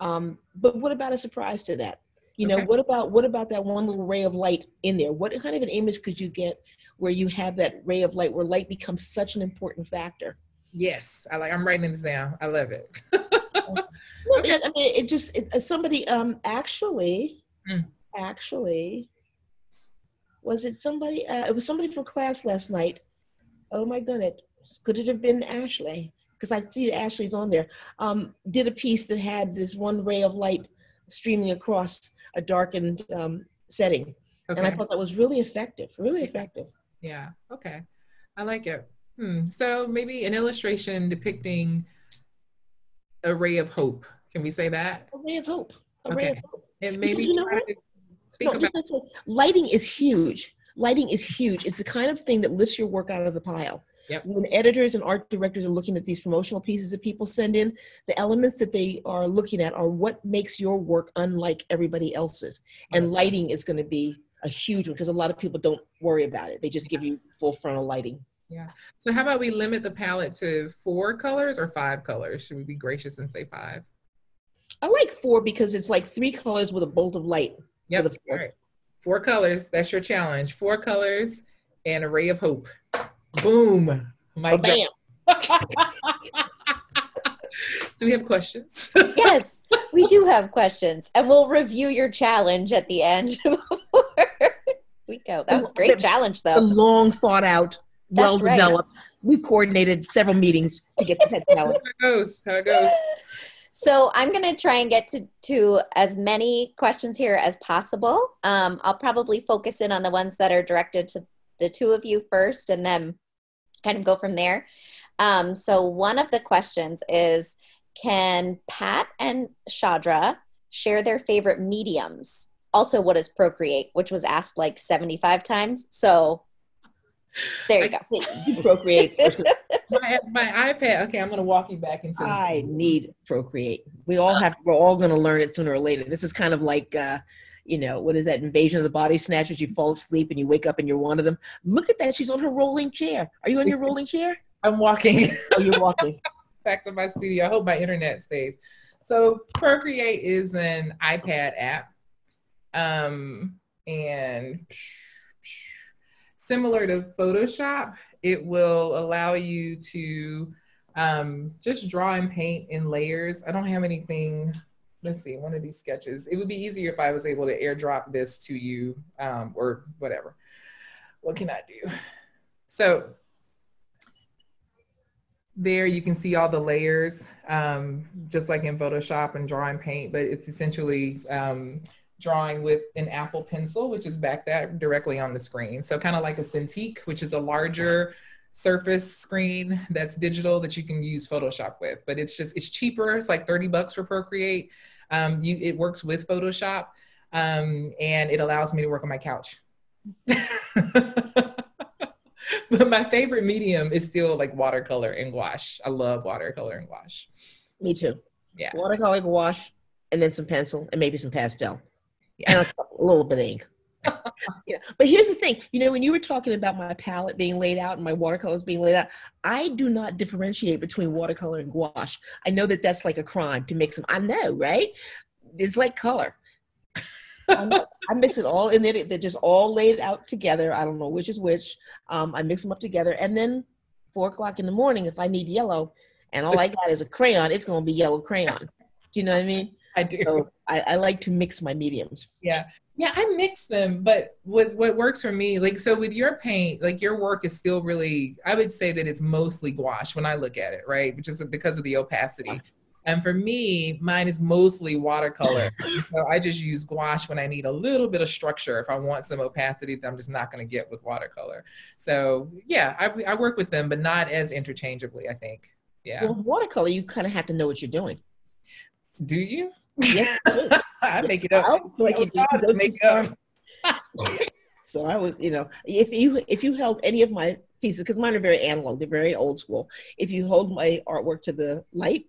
Um, but what about a surprise to that? You know, okay. what about what about that one little ray of light in there? What kind of an image could you get where you have that ray of light, where light becomes such an important factor?
Yes, I like. I'm writing this down. I love it. (laughs)
okay. I mean, it just it, uh, somebody um actually mm. actually was it somebody? Uh, it was somebody from class last night. Oh my goodness, could it have been Ashley? Because I see Ashley's on there. Um, did a piece that had this one ray of light streaming across a darkened um, setting. Okay. And I thought that was really effective, really effective.
Yeah. Okay. I like it. Hmm. So maybe an illustration depicting a ray of hope. Can we say that?
A ray of hope. A
okay.
ray of hope.
And maybe you know
no, about- just say, lighting is huge. Lighting is huge. It's the kind of thing that lifts your work out of the pile.
Yep.
When editors and art directors are looking at these promotional pieces that people send in, the elements that they are looking at are what makes your work unlike everybody else's. And lighting is going to be a huge one because a lot of people don't worry about it. They just give you full frontal lighting.
Yeah. So how about we limit the palette to four colors or five colors? Should we be gracious and say five?
I like four because it's like three colors with a bolt of light.
Yep. Four. Right. four colors. That's your challenge. Four colors and a ray of hope. Boom. My bam. (laughs) do we have questions?
yes, (laughs) we do have questions. And we'll review your challenge at the end (laughs) we go. That was great the, challenge though.
A long thought out, well developed. Right. We've coordinated several meetings to get to that challenge.
how it goes. How it goes.
So I'm going to try and get to, to as many questions here as possible. Um, I'll probably focus in on the ones that are directed to the two of you first and then kind of go from there. Um, so one of the questions is, Can Pat and Shadra share their favorite mediums? Also, what is Procreate, which was asked like 75 times. So there you go.
Procreate. (laughs)
my, my iPad. Okay, I'm going to walk you back into. This.
I need Procreate. We all have. We're all going to learn it sooner or later. This is kind of like. Uh, you know, what is that invasion of the body snatchers? You fall asleep and you wake up and you're one of them. Look at that. She's on her rolling chair. Are you on your rolling chair? (laughs)
I'm walking. (laughs)
Oh, you're walking. (laughs)
back to my studio. I hope my internet stays. So Procreate is an iPad app. Um, and similar to Photoshop, it will allow you to um, just draw and paint in layers. I don't have anything, let's see, one of these sketches. It would be easier if I was able to airdrop this to you um, or whatever. What can I do? So there you can see all the layers, um, just like in Photoshop and drawing paint, but it's essentially um, drawing with an Apple Pencil, which is back there directly on the screen. So kind of like a Cintiq, which is a larger surface screen that's digital that you can use Photoshop with. But it's just, it's cheaper. It's like 30 bucks for Procreate. Um, you, it works with Photoshop um, and it allows me to work on my couch. (laughs) but my favorite medium is still like watercolor and gouache. I love watercolor and gouache.
Me too.
Yeah.
Watercolor, gouache, and then some pencil and maybe some pastel and a, little bit of ink. Yeah. But here's the thing, you know, when you were talking about my palette being laid out and my watercolors being laid out, I do not differentiate between watercolor and gouache. I know that that's like a crime to mix them. I know, right? It's like color. (laughs) I mix it all in there. They're just all laid out together. I don't know which is which. Um, I mix them up together. And then four o'clock in the morning, if I need yellow and all I got is a crayon, it's going to be yellow crayon. Do you know what I mean?
I do.
So I, I like to mix my mediums.
Yeah. Yeah, I mix them, but with what works for me, like so with your paint, like your work is still really, I would say that it's mostly gouache when I look at it, right? Which is because of the opacity. And for me, mine is mostly watercolor. so I just use gouache when I need a little bit of structure. If I want some opacity that I'm just not going to get with watercolor. So yeah, I, I work with them, but not as interchangeably, I think. Yeah.
Well, watercolor, you kind of have to know what you're doing.
Do you?
Yes, (laughs)
I make it up. I
feel like you do. make up. (laughs) so I was, you know, if you if you held any of my pieces, because mine are very analog, they're very old school. If you hold my artwork to the light,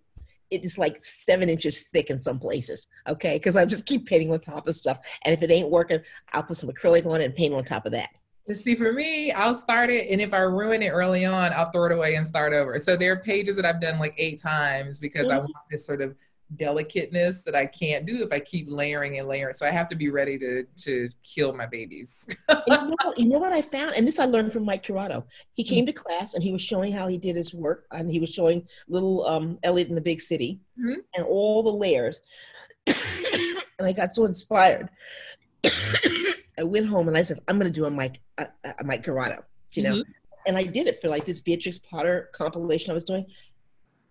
it is like seven inches thick in some places. Okay, because I just keep painting on top of stuff, and if it ain't working, I'll put some acrylic on it and paint on top of that.
See, for me, I'll start it, and if I ruin it early on, I'll throw it away and start over. So there are pages that I've done like eight times because mm-hmm. I want this sort of delicateness that I can't do if I keep layering and layering. So I have to be ready to to kill my babies.
you, know, you, know, what I found, and this I learned from Mike Curato. He came to class and he was showing how he did his work, and he was showing little um, Elliot in the big city mm-hmm. and all the layers. (coughs) and I got so inspired. (coughs) I went home and I said, "I'm going to do a Mike a, a Mike Curato," you know. Mm-hmm. And I did it for like this Beatrix Potter compilation I was doing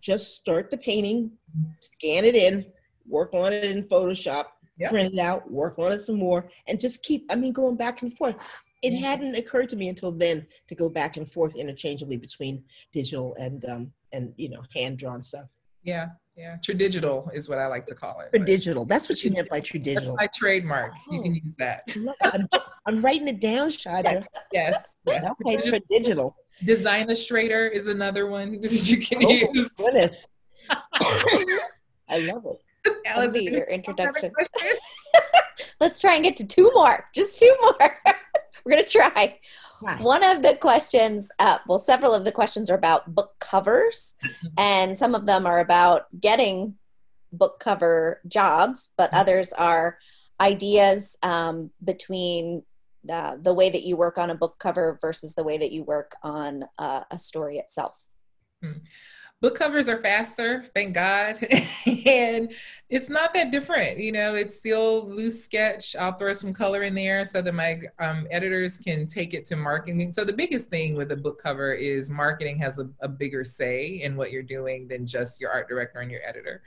just start the painting, scan it in, work on it in Photoshop, yep. print it out, work on it some more, and just keep, I mean, going back and forth. It hadn't occurred to me until then to go back and forth interchangeably between digital and, um, and you know, hand drawn stuff.
Yeah, yeah. True digital is what I like to call it.
True digital. That's what you meant by tradigital.
my trademark. Oh. You can use that.
I'm, I'm, writing it down, Shadra. (laughs)
Yes. yes.
Okay, tradigital.
Design Illustrator is another one (laughs) you can oh, use.
Goodness. I love it. (laughs)
That was your (laughs) introduction. Let's try and get to two more. Just two more. We're gonna try. One of the questions, uh, well, several of the questions are about book covers, and some of them are about getting book cover jobs, but mm-hmm. others are ideas um, between uh, the way that you work on a book cover versus the way that you work on uh, a story itself.
Hmm. Book covers are faster, thank God. (laughs) and it's not that different. You know, it's still loose sketch. I'll throw some color in there so that my um, editors can take it to marketing. So, the biggest thing with a book cover is marketing has a, a bigger say in what you're doing than just your art director and your editor.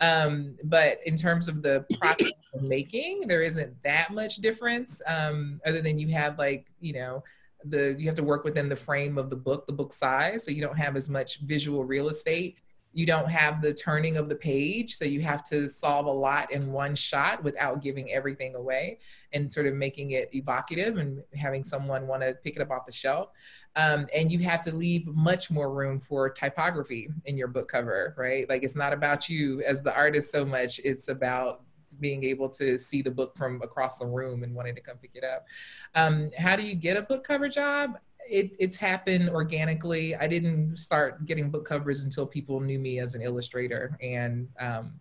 Um, but in terms of the process of making, there isn't that much difference, um, other than you have like, you know, the you have to work within the frame of the book, the book size, so you don't have as much visual real estate. you don't have the turning of the page. So you have to solve a lot in one shot without giving everything away and sort of making it evocative and having someone want to pick it up off the shelf. Um, and you have to leave much more room for typography in your book cover, right? Like it's not about you as the artist so much, it's about being able to see the book from across the room and wanting to come pick it up. Um, how do you get a book cover job? It, it's happened organically. I didn't start getting book covers until people knew me as an illustrator and um,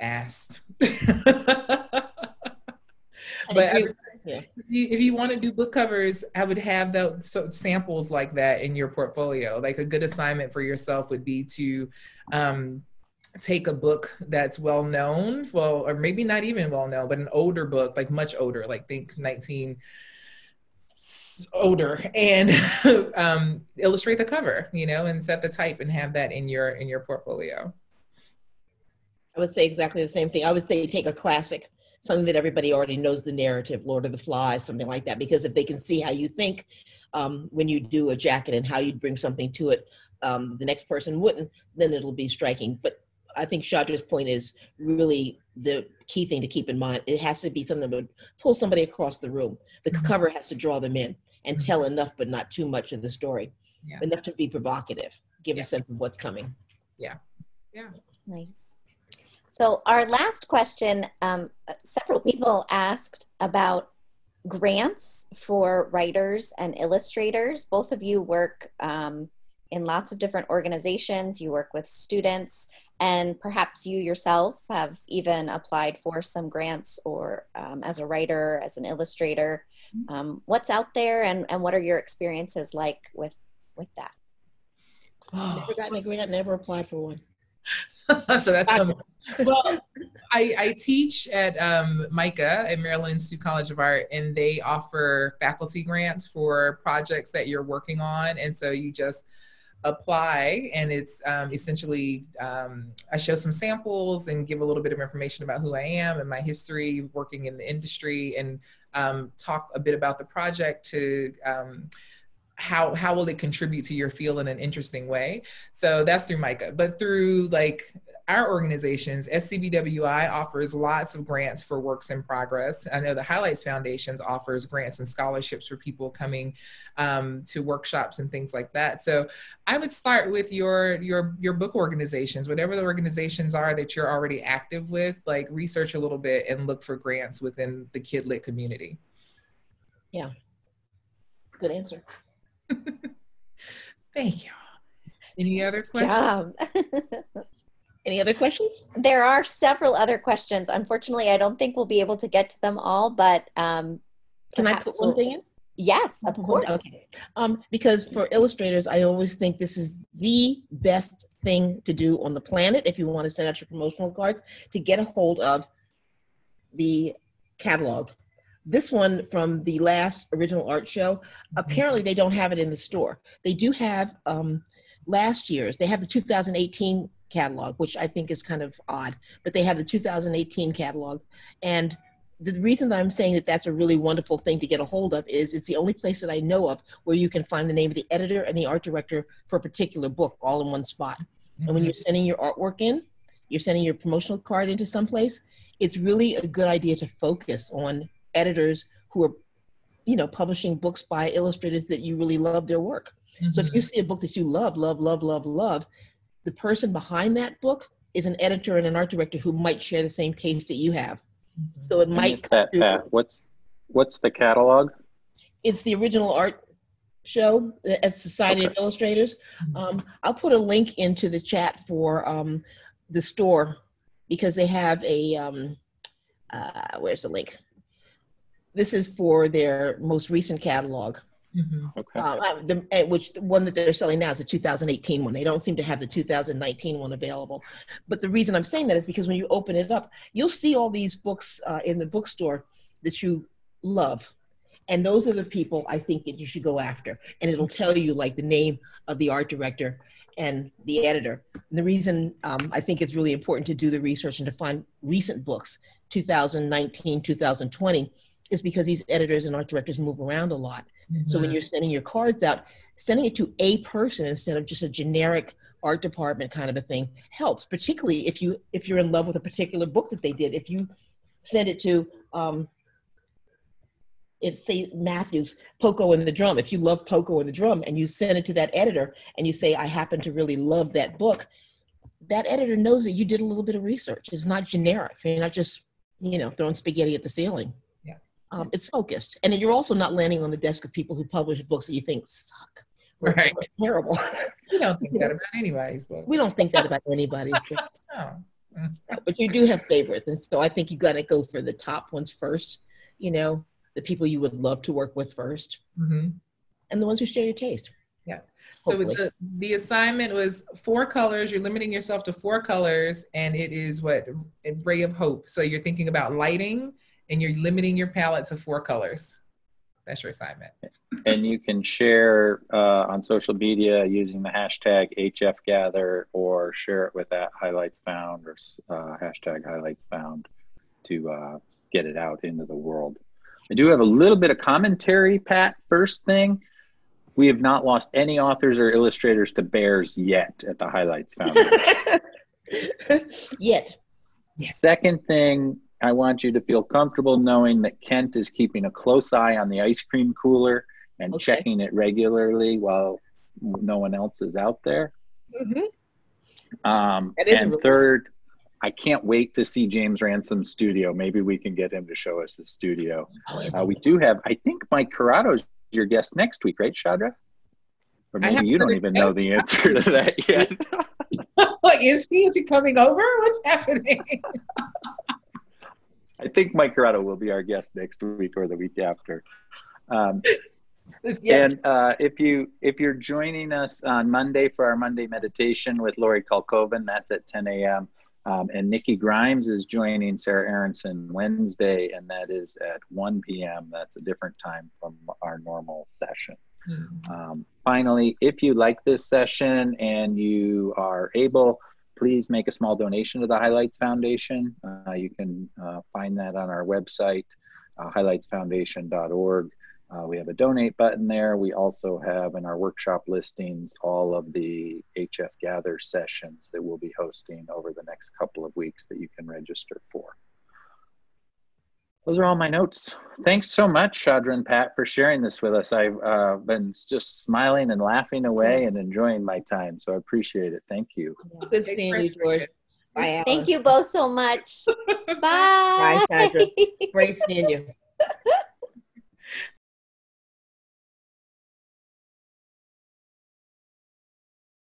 asked. (laughs) but yeah. if, you, if you want to do book covers, I would have those so samples like that in your portfolio. Like a good assignment for yourself would be to um, take a book that's well known, well, or maybe not even well known, but an older book, like much older, like think 19 older and (laughs) um, illustrate the cover you know and set the type and have that in your in your portfolio
i would say exactly the same thing i would say take a classic something that everybody already knows the narrative, Lord of the Flies, something like that. Because if they can see how you think um, when you do a jacket and how you'd bring something to it, um, the next person wouldn't, then it'll be striking. But I think Shadra's point is really the key thing to keep in mind. It has to be something that would pull somebody across the room. The mm-hmm. cover has to draw them in and mm-hmm. tell enough, but not too much of the story. Yeah. Enough to be provocative, give yeah. a sense of what's coming.
Yeah. Yeah.
Nice. So, our last question um, several people asked about grants for writers and illustrators. Both of you work um, in lots of different organizations, you work with students, and perhaps you yourself have even applied for some grants or um, as a writer, as an illustrator. Mm-hmm. Um, what's out there, and, and what are your experiences like with, with that?
Oh. (sighs) Never gotten a grant, never applied for one. (laughs)
so that's (laughs) well I, I, teach at um, MICA at Maryland Institute College of Art, and they offer faculty grants for projects that you're working on. And so you just apply, and it's um, essentially um, I show some samples and give a little bit of information about who I am and my history working in the industry, and um, talk a bit about the project to um, how how will it contribute to your field in an interesting way? So that's through mica. But through like our organizations scbwi offers lots of grants for works in progress. I know the highlights foundations offers grants and scholarships for people coming um, to workshops and things like that. So i would start with your your your book organizations whatever the organizations are that you're already active with like research a little bit and look for grants within the kidlit community.
Yeah. Good answer (laughs)
Thank you. Any other questions? (laughs)
Any other questions?
There are several other questions. Unfortunately, I don't think we'll be able to get to them all, but um,
can I put one thing in?
Yes, of course.
Okay. Um, because for illustrators, I always think this is the best thing to do on the planet if you want to send out your promotional cards to get a hold of the catalog this one from the last original art show, apparently they don't have it in the store. They do have um, last year's, they have the 2018 catalog, which I think is kind of odd, but they have the 2018 catalog. And the reason that I'm saying that that's a really wonderful thing to get a hold of is it's the only place that I know of where you can find the name of the editor and the art director for a particular book all in one spot. Mm-hmm. And when you're sending your artwork in, you're sending your promotional card into someplace, it's really a good idea to focus on editors who are you know publishing books by illustrators that you really love their work mm-hmm. so if you mm-hmm. see a book that you love love love love love the person behind that book is an editor and an art director who might share the same taste that you have mm-hmm. so it might
that, Pat, what's what's the catalog
it's the original art show at society okay. of illustrators mm-hmm. um, i'll put a link into the chat for um, the store because they have a um, uh, where's the link this is for their most recent catalog.
Mm-hmm. Okay.
Um, uh, the, eh, which the one that they're selling now is a 2018 one. They don't seem to have the 2019 one available. But the reason I'm saying that is because when you open it up, you'll see all these books uh, in the bookstore that you love. And those are the people I think that you should go after. And it'll tell you like the name of the art director and the editor. And the reason um, I think it's really important to do the research and to find recent books, 2019, 2020, is because these editors and art directors move around a lot. Mm-hmm. So when mm-hmm. you're sending your cards out, sending it to a person instead of just a generic art department kind of a thing helps, particularly if you if you're in love with a particular book that they did. If you send it to um, if say Matthews, Poco and the Drum, if you love Poco and the Drum and you send it to that editor and you say, I happen to really love that book, that editor knows that you did a little bit of research. It's not generic. You're not just, you know, throwing spaghetti at the ceiling. Um, it's focused. And then you're also not landing on the desk of people who publish books that you think suck.
Right.
terrible. (laughs)
We don't think that about anybody's books.
we don't think that about anybody's (laughs) books.
No.
but you do have favorites and so i think you got to go for the top ones first you know the people you would love to work with first
hmm
and the ones who share your taste
Yeah.
So
the, the assignment was four colors. You're limiting yourself to four colors, and it is what a ray of hope. So you're thinking about lighting, and you're limiting your palette to four colors. That's your assignment.
And you can share uh, on social media using the hashtag HFGather or share it with that highlights found or uh, hashtag highlights found to uh, get it out into the world. I do have a little bit of commentary, Pat. First thing, we have not lost any authors or illustrators to bears yet at the Highlights found. (laughs)
yet
Second thing, I want you to feel comfortable knowing that Kent is keeping a close eye on the ice cream cooler and
Okay.
checking it regularly while no one else is out there.
Mhm.
Um,
That is a
and
relief.
third, I can't wait to see James Ransome's studio. Maybe we can get him to show us his studio. Uh, we do have, I think Mike Curato's your guest next week, right, Shadra? Or maybe you don't even know the answer to that (laughs) yet.
is (laughs) he? Is he coming over? What's happening? (laughs)
I think Mike Curato will be our guest next week or the week after. Um,
yes.
And uh, if you if you're joining us on Monday for our Monday meditation with Lori Kalkoven, that's at 10 a.m. Um, and Nikki Grimes is joining Sarah Aronson Wednesday, and that is at 1 p.m. That's a different time from our normal session. Um, finally, if you like this session and you are able, please make a small donation to the Highlights Foundation. Uh, you can uh, find that on our website, uh, highlightsfoundation.org. Uh, we have a donate button there. We also have in our workshop listings all of the HF Gather sessions that we'll be hosting over the next couple of weeks that you can register for. Those are all my notes. Thanks so much, Shadra and Pat, for sharing this with us. I've uh, been just smiling and laughing away and enjoying my time, so I appreciate it. Thank you.
good seeing you george bye Alan.
Thank you both so much. (laughs) Bye.
Bye, Sandra. great seeing you (laughs)